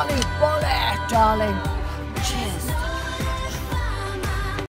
Dolly, bullet, Dolly.